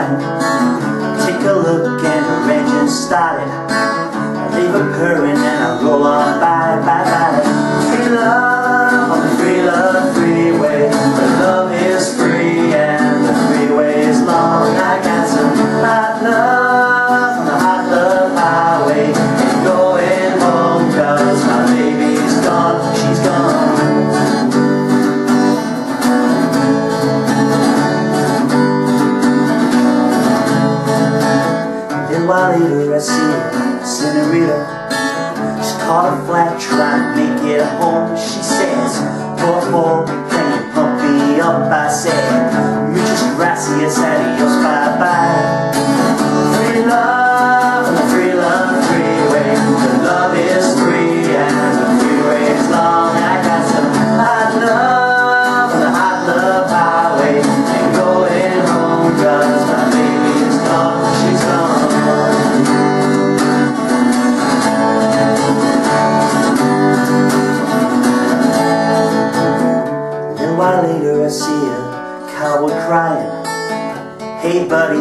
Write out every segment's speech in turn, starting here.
Take a look and the engine started while later I see a senorita She's caught a flat trying to make it home She says, por favor, can you pump me up? I said, a cowboy crying Hey buddy,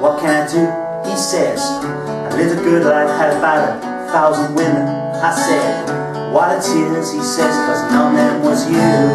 what can I do? He says I lived a good life, had about a thousand women I said, why the tears? He says, cause none of them was you